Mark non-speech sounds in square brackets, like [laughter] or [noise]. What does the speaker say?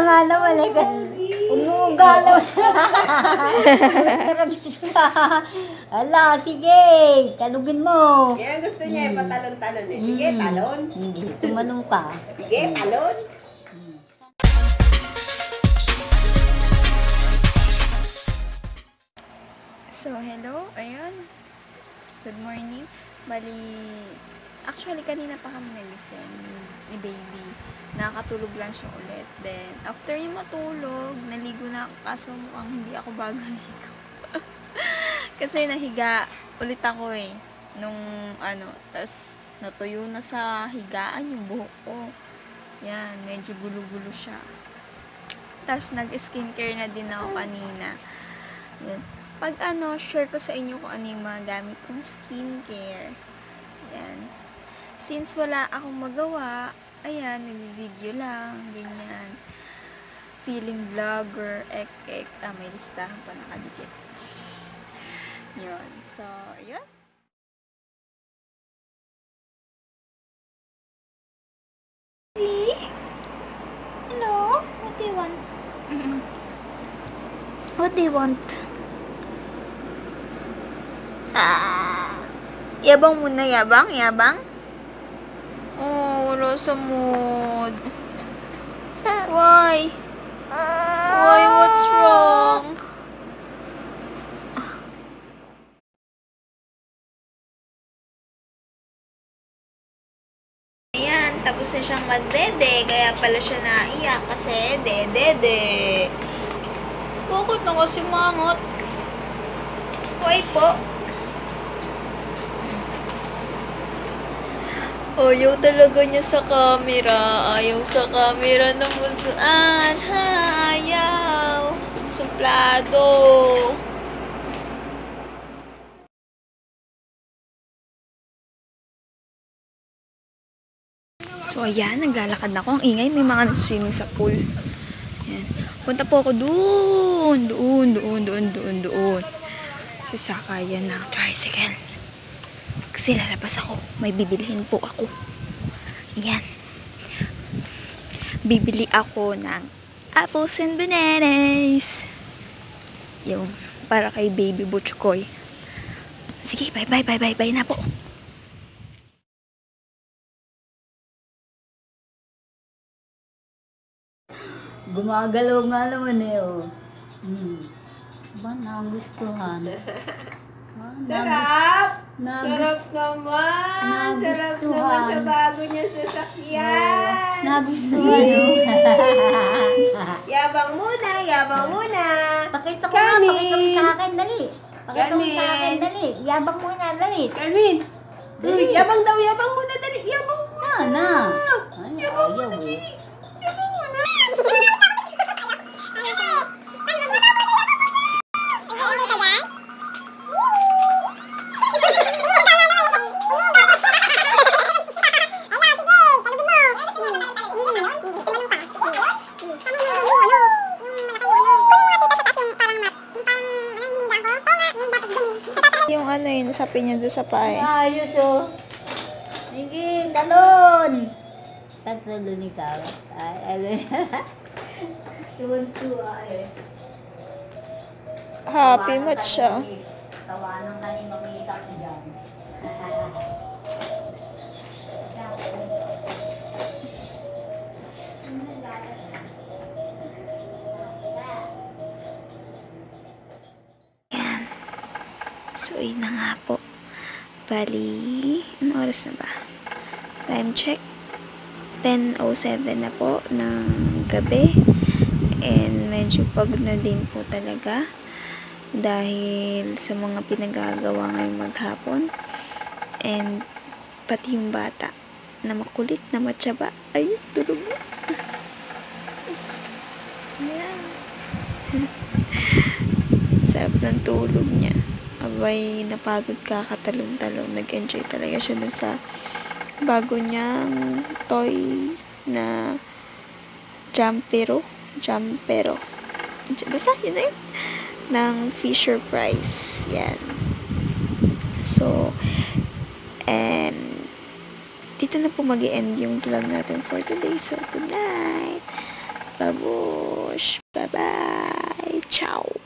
nga naman eh. Umuga naman. Ala, sige. Talugin mo. Yan gusto niya, mm. patalon-talon eh. Sige, Mm. talon. Hindi, tumanong ka. Sige, talon. So, hello. Ayun. Good morning. Bali, actually, kanina pa kami nagising ni, ni baby. Nakakatulog lang siya ulit. Then, after niya matulog, naligo na ako. Kaso mukhang hindi ako bago ligo. [laughs] Kasi nahiga ulit ako eh. Nung ano, tas natuyo na sa higaan yung buhok ko. Yan, medyo gulo-gulo siya. Tas nag-skincare na din ako kanina. Yan. Pag ano, share ko sa inyo kung ano yung mga gamit kong skincare. Since wala akong magawa, ayan, nag-video lang, ganyan. Feeling vlogger, ek, ek. Ah, may listahan pa nakadikit. Yun. So, yun. Hello? What do you want? What do you want? Ah. Yabang muna, yabang, yabang. Sa mood. Why? Why? What's wrong? Ayan, tapos na siyang magdede, kaya pala siya naiyak kasi dede. Bakit na kasi mangot? Why po? Ayaw talaga niya sa camera. Ayaw sa camera ng bunsuan. Ha, ayaw. Suplado. So, ayan. Naglalakad na ako. Ang ingay. May mga swimming sa pool. Ayan. Punta po ako doon. Doon, doon, doon, doon, doon. Sasakayan ng tricycle. Kasi lalabas ako. May bibilihin po ako. Ayan. Bibili ako ng apples and bananas. Yung para kay baby Butchkoy. Sige, bye bye bye bye bye na po. Gumagalaw nga naman eh, oh. Hmm. Ba, nagustuhan. Sarap! nagus- Sarap naman! Sarap naman sa bago niya sasakyan! Nagustuhan, oh. [laughs] Yabang muna, yabang muna! Pakita ko nga, Kami. pakita mo sa akin, dali. Pakita mo sa akin, dali. Yabang mo na, dali. Calvin! Dali. Yabang daw, yabang muna, dali! Yabang muna! Sana. Ay, Yabang muna, eh. dali! Ano yun, sapi niya doon sa pae. Ayos oh. Sige, talon. Tatalon ikaw. Ay, ano [laughs] Tuwan-tuwa eh. Happy much siya. Tawanan ka ni mamita ko dyan. [laughs] So, yun na nga po. Bali, ano oras na ba? Time check. 10.07 na po ng gabi. And medyo pagod na din po talaga. Dahil sa mga pinagagawa ngayong maghapon. And pati yung bata na makulit, na matsaba. Ay, tulog na. Yeah. [laughs] Sarap ng tulog niya. Abay, napagod ka katalon-talon. Nag-enjoy talaga siya dun sa bago niyang toy na jumpero. Jumpero. Basta, yun na yun. Ng Fisher Price. Yan. So, and dito na po mag end yung vlog natin for today. So, good night! Babush! Bye-bye! Ciao!